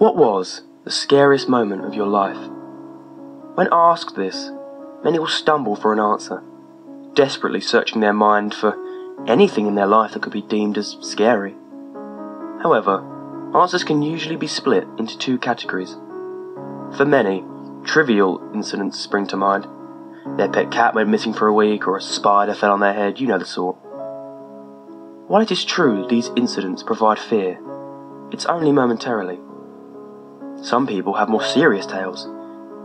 What was the scariest moment of your life? When asked this, many will stumble for an answer, desperately searching their mind for anything in their life that could be deemed as scary. However, answers can usually be split into two categories. For many, trivial incidents spring to mind. Their pet cat went missing for a week, or a spider fell on their head, you know the sort. While it is true these incidents provide fear, it's only momentarily. Some people have more serious tales.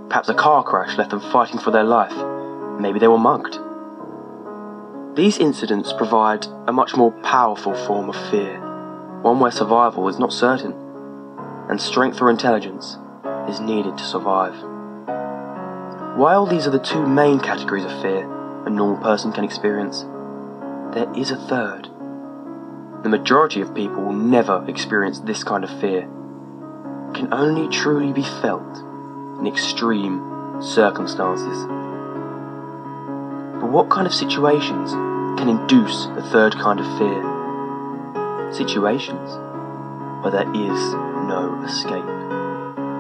Perhaps a car crash left them fighting for their life. Maybe they were mugged. These incidents provide a much more powerful form of fear, one where survival is not certain, and strength or intelligence is needed to survive. While these are the two main categories of fear a normal person can experience, there is a third. The majority of people will never experience this kind of fear. Can only truly be felt in extreme circumstances. But what kind of situations can induce the third kind of fear? Situations where there is no escape,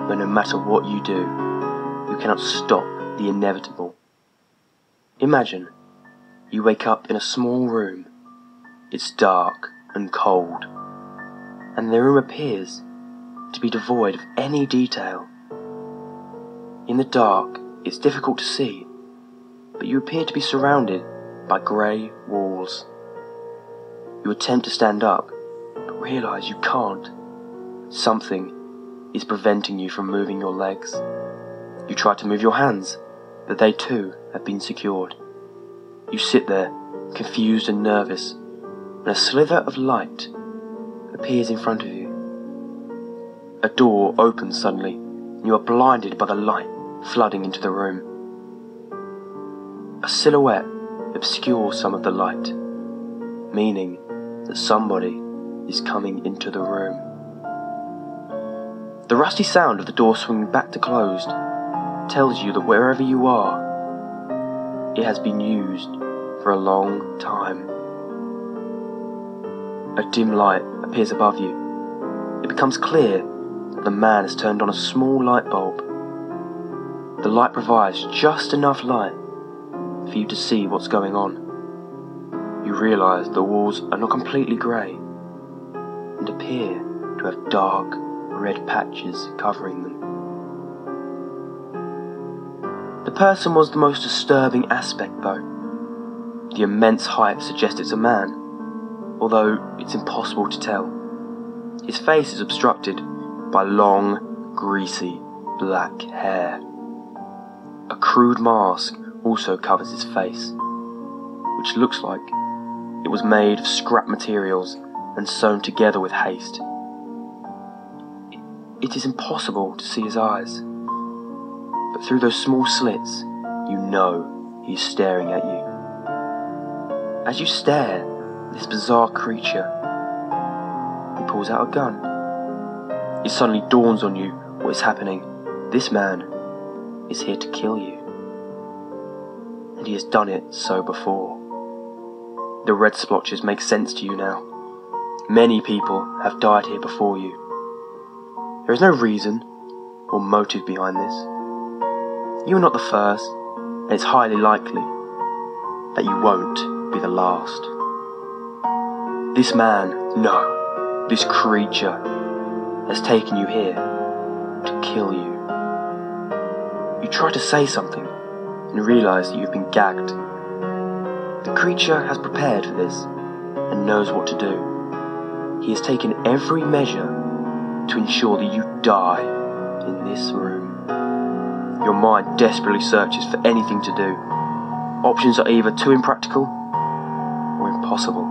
where no matter what you do, you cannot stop the inevitable. Imagine you wake up in a small room. It's dark and cold, and the room appears to be devoid of any detail. In the dark, it's difficult to see, but you appear to be surrounded by grey walls. You attempt to stand up, but realize you can't. Something is preventing you from moving your legs. You try to move your hands, but they too have been secured. You sit there, confused and nervous, and a sliver of light appears in front of you. A door opens suddenly, and you are blinded by the light flooding into the room. A silhouette obscures some of the light, meaning that somebody is coming into the room. The rusty sound of the door swinging back to closed tells you that wherever you are, it has been used for a long time. A dim light appears above you. It becomes clear the man has turned on a small light bulb. The light provides just enough light for you to see what's going on. You realise the walls are not completely grey and appear to have dark red patches covering them. The person was the most disturbing aspect, though. The immense height suggests it's a man, although it's impossible to tell. His face is obstructed by long, greasy, black hair. A crude mask also covers his face, which looks like it was made of scrap materials and sewn together with haste. It is impossible to see his eyes, but through those small slits, you know he is staring at you. As you stare this bizarre creature, he pulls out a gun. It suddenly dawns on you what is happening. This man is here to kill you. And he has done it so before. The red splotches make sense to you now. Many people have died here before you. There is no reason or motive behind this. You are not the first, and it's highly likely that you won't be the last. This man, no, this creature, has taken you here to kill you. You try to say something and realize that you've been gagged. The creature has prepared for this and knows what to do. He has taken every measure to ensure that you die in this room. Your mind desperately searches for anything to do. Options are either too impractical or impossible.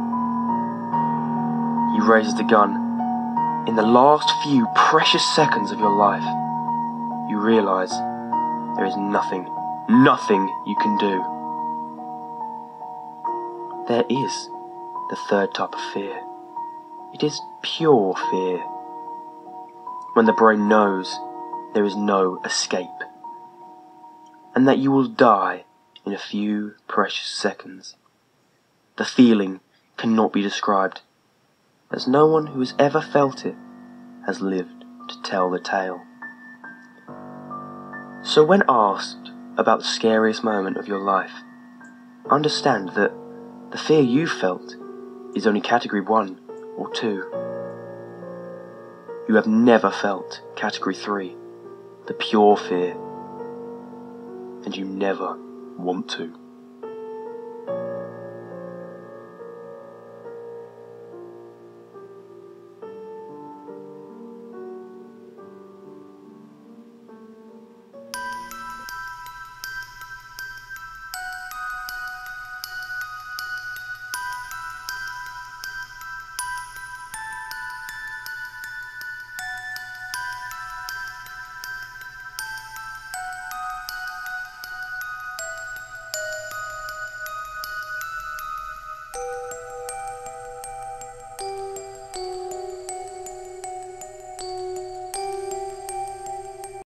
He raises the gun. In the last few precious seconds of your life, you realize there is nothing, nothing you can do. There is the third type of fear. It is pure fear. When the brain knows there is no escape and that you will die in a few precious seconds. The feeling cannot be described, as no one who has ever felt it has lived. to tell the tale. So, when asked about the scariest moment of your life, understand that the fear you felt is only category 1 or 2. You have never felt category 3, the pure fear, and you never want to.